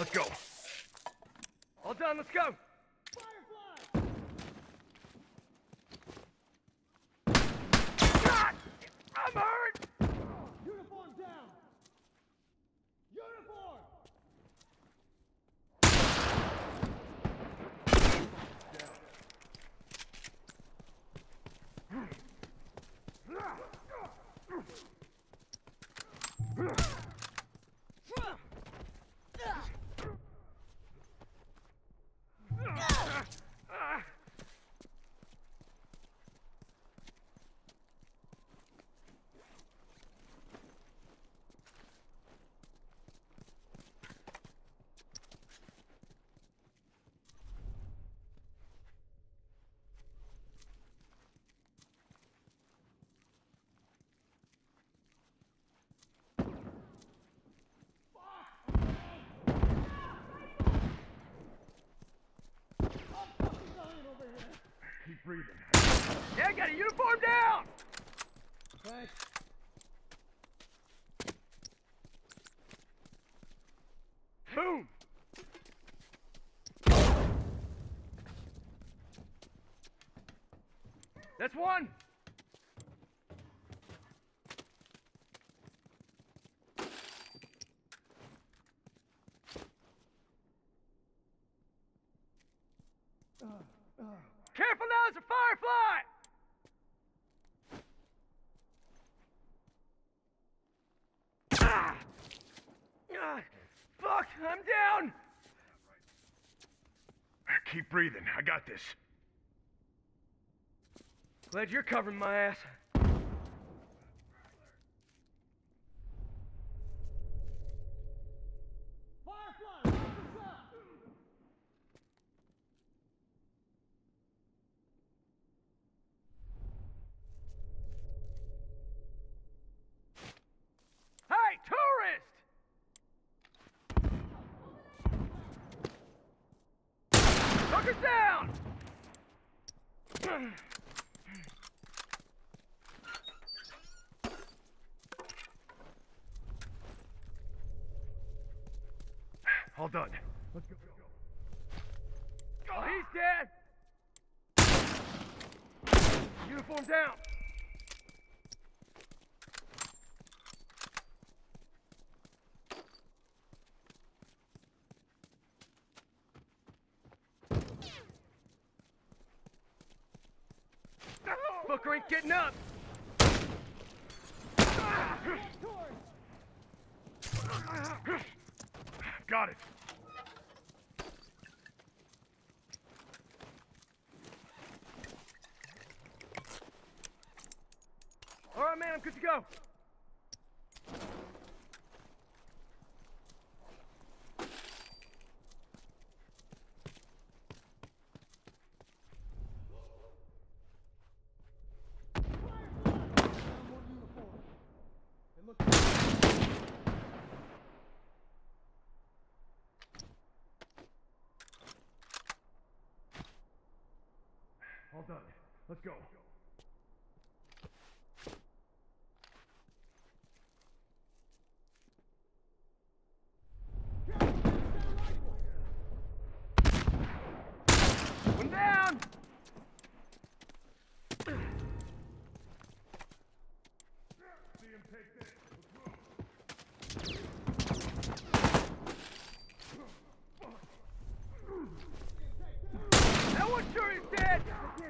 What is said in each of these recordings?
Let's go. All done, let's go. God! I'm hurt! Uniform down! Uniform! Keep breathing. Yeah, got a uniform down! Thanks. Boom! That's one! Careful now, it's a firefly! Ah! Ah! Fuck, I'm down! Keep breathing. I got this. Glad you're covering my ass. Firefly, watch yourself! Hey, tourist! Fuckers down! All done. Let's go. Oh, he's dead! Uniform down! Fucker ain't getting up! Got it. All right, man, I'm good to go. Done. Let's go. One down! See him take this. That one sure is dead! I can't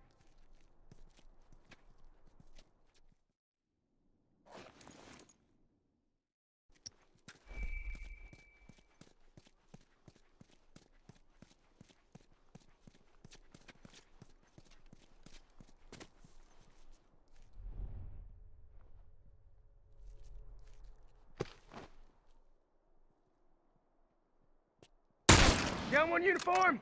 Down one uniform!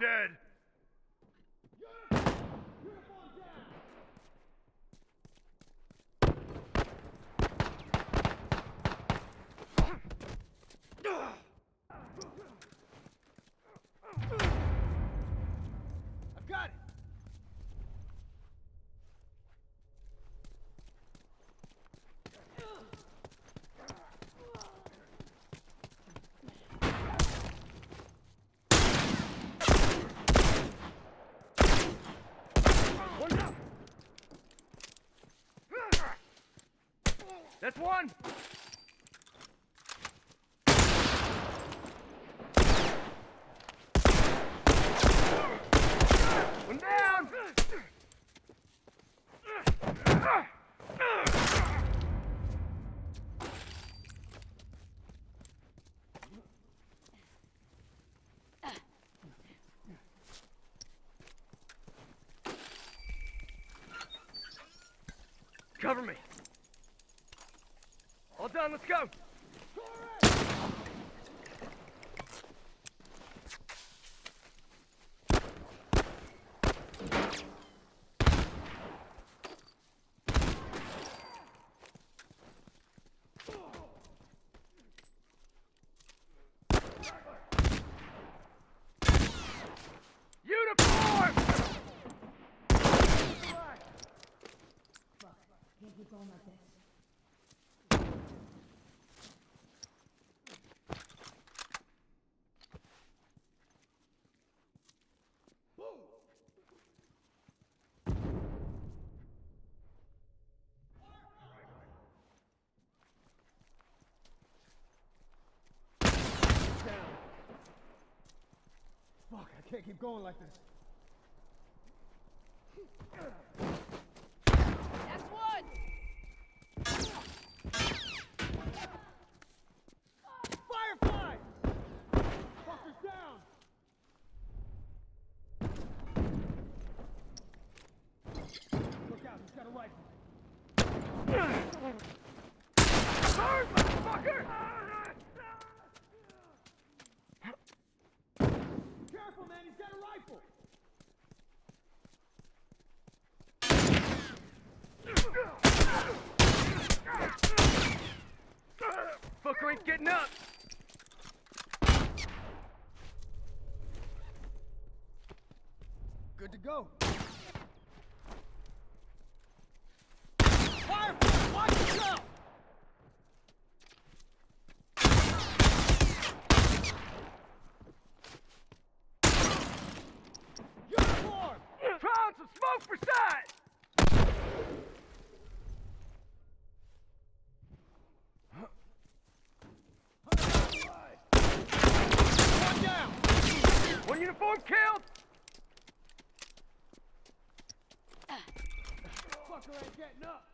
Dead! Uniform down! I got it! One down. That's one. One down. Cover me. Let's go. Can't keep going like this. That's one! Firefly! Fuckers down! Look out, he's got a rifle. Sorry, motherfucker! Careful, man, he's got a rifle! Fucker ain't getting up. Good to go. Firefly, watch yourself! Uniform! Throwing some smoke for sight! One down! One uniform killed! Fucker ain't getting up!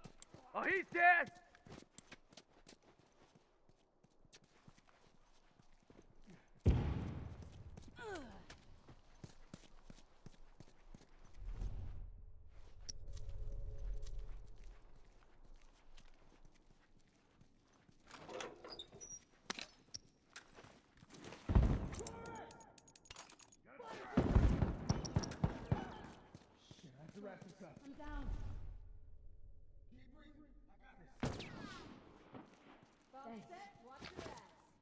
Oh, he's dead! I'm down. Keep breathing. I got this. Thanks. Watch your ass.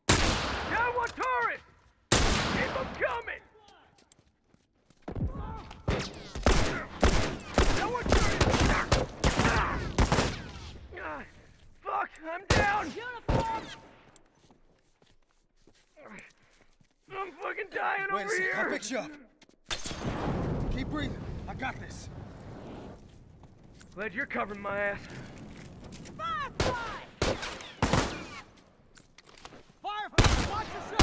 Down one turret! Keep them coming! Down one turret! Ah, Fuck, I'm down! Uniform! I'm fucking dying Wait a over second, here! I'll fix you up. Keep breathing. I got this. Glad you're covering my ass. Firefly! Firefly, Let's go.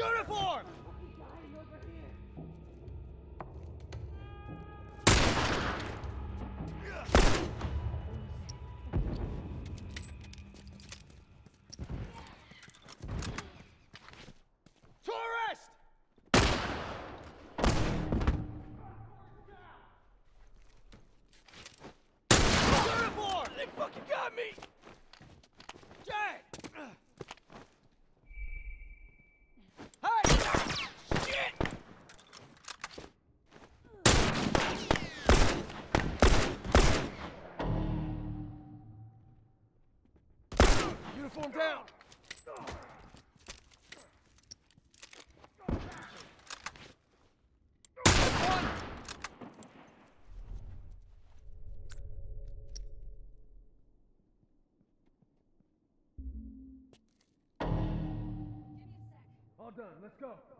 Uniform! Let's go.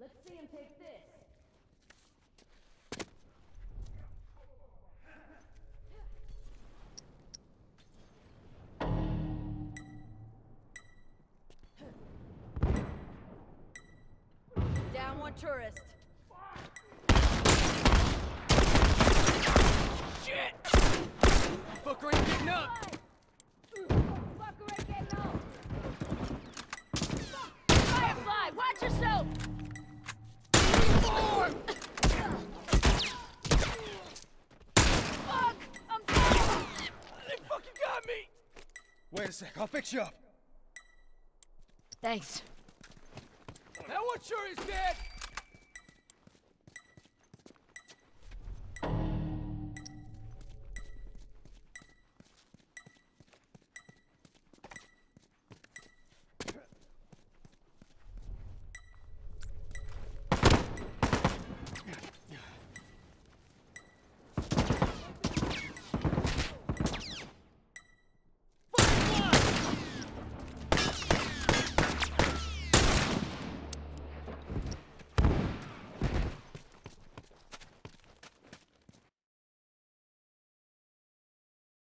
Let's see him take this. Down one tourist. Shit! Fucker ain't getting up! I'll fix you up. Thanks. That one sure is dead!